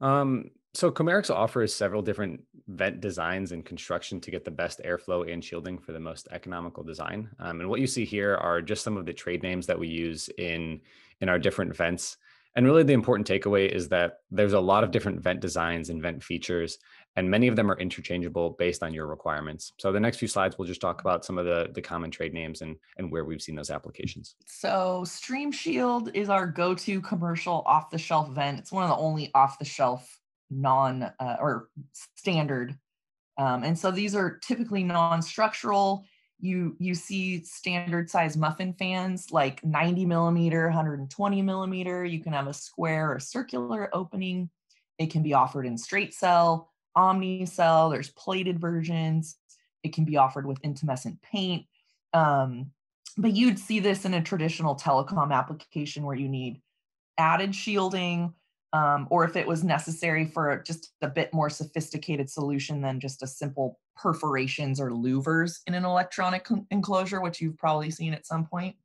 Um, so Chomerics offers several different vent designs and construction to get the best airflow and shielding for the most economical design. Um, and what you see here are just some of the trade names that we use in in our different vents. And really, the important takeaway is that there's a lot of different vent designs and vent features, and many of them are interchangeable based on your requirements. So the next few slides, we'll just talk about some of the, the common trade names and, and where we've seen those applications. So Stream Shield is our go-to commercial off-the-shelf vent. It's one of the only off-the-shelf non uh, or standard. Um, and so these are typically non-structural. You you see standard size muffin fans like 90 millimeter, 120 millimeter. You can have a square or circular opening. It can be offered in straight cell, omni cell. There's plated versions. It can be offered with intumescent paint. Um, but you'd see this in a traditional telecom application where you need added shielding um, or if it was necessary for just a bit more sophisticated solution than just a simple perforations or louvers in an electronic enclosure, which you've probably seen at some point.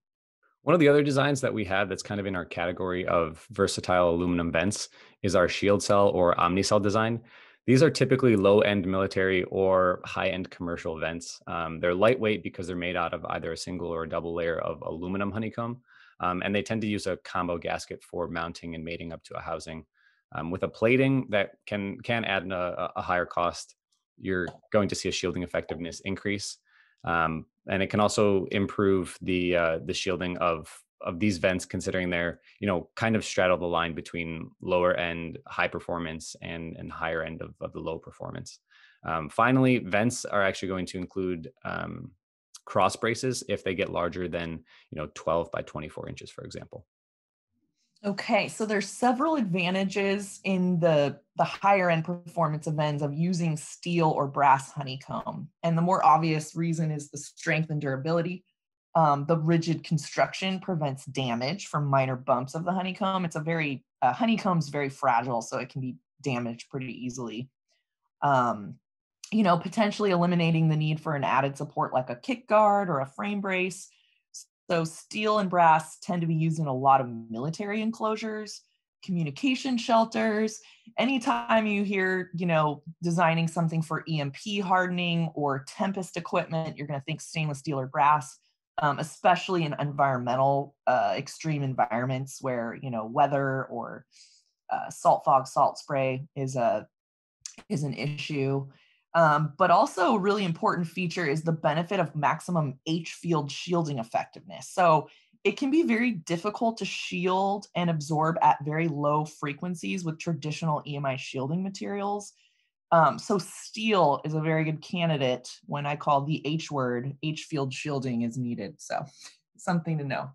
One of the other designs that we have that's kind of in our category of versatile aluminum vents is our shield cell or omnicell design. These are typically low-end military or high-end commercial vents. Um, they're lightweight because they're made out of either a single or a double layer of aluminum honeycomb. Um, and they tend to use a combo gasket for mounting and mating up to a housing. Um, with a plating that can can add a, a, higher cost, you're going to see a shielding effectiveness increase, um, and it can also improve the uh, the shielding of of these vents, considering they're you know kind of straddle the line between lower end high performance and and higher end of, of the low performance. Um, finally, vents are actually going to include um, cross braces if they get larger than you know 12 by 24 inches for example okay so there's several advantages in the the higher end performance of of using steel or brass honeycomb and the more obvious reason is the strength and durability um, the rigid construction prevents damage from minor bumps of the honeycomb it's a very uh, honeycomb's very fragile so it can be damaged pretty easily um, you know, potentially eliminating the need for an added support like a kick guard or a frame brace. So steel and brass tend to be used in a lot of military enclosures, communication shelters. Anytime you hear, you know, designing something for EMP hardening or tempest equipment, you're going to think stainless steel or brass, um, especially in environmental uh, extreme environments where, you know, weather or uh, salt fog, salt spray is a is an issue. Um, but also a really important feature is the benefit of maximum H field shielding effectiveness. So it can be very difficult to shield and absorb at very low frequencies with traditional EMI shielding materials. Um, so steel is a very good candidate when I call the H word, H field shielding is needed. So something to know.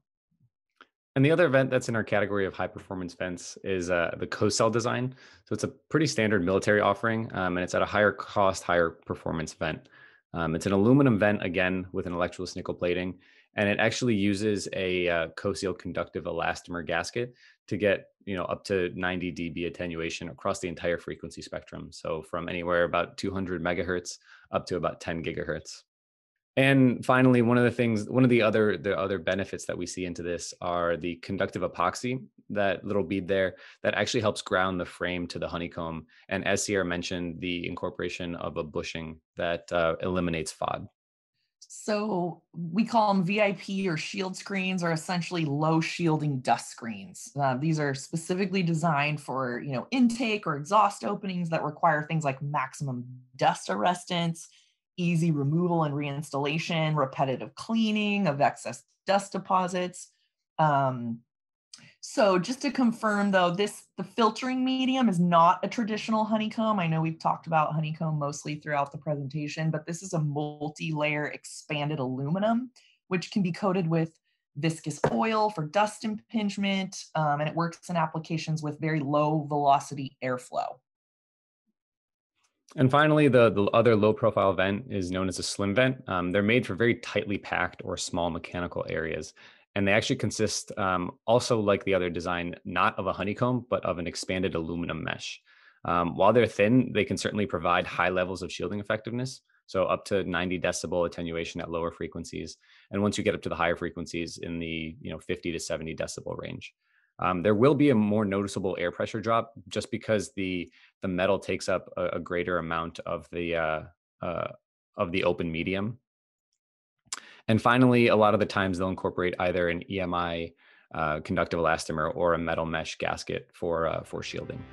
And the other event that's in our category of high performance vents is uh, the CHO-CELL design. So it's a pretty standard military offering, um, and it's at a higher cost, higher performance vent. Um, it's an aluminum vent again with an electroless nickel plating, and it actually uses a uh, CHO-SEAL conductive elastomer gasket to get you know up to 90 dB attenuation across the entire frequency spectrum. So from anywhere about 200 megahertz up to about 10 gigahertz. And finally, one of the things, one of the other the other benefits that we see into this are the conductive epoxy, that little bead there that actually helps ground the frame to the honeycomb. And as Sierra mentioned, the incorporation of a bushing that uh, eliminates FOD. So we call them VIP or shield screens, or essentially low shielding dust screens. Uh, these are specifically designed for you know intake or exhaust openings that require things like maximum dust arrestance easy removal and reinstallation, repetitive cleaning of excess dust deposits. Um, so just to confirm though, this the filtering medium is not a traditional honeycomb. I know we've talked about honeycomb mostly throughout the presentation, but this is a multi-layer expanded aluminum, which can be coated with viscous oil for dust impingement, um, and it works in applications with very low velocity airflow. And finally, the, the other low profile vent is known as a slim vent. Um, they're made for very tightly packed or small mechanical areas. And they actually consist, um, also like the other design, not of a honeycomb, but of an expanded aluminum mesh. Um, while they're thin, they can certainly provide high levels of shielding effectiveness. So up to 90 decibel attenuation at lower frequencies. And once you get up to the higher frequencies in the you know 50 to 70 decibel range. Um, there will be a more noticeable air pressure drop just because the the metal takes up a, a greater amount of the uh, uh, of the open medium. And finally, a lot of the times they'll incorporate either an EMI uh, conductive elastomer or a metal mesh gasket for uh, for shielding.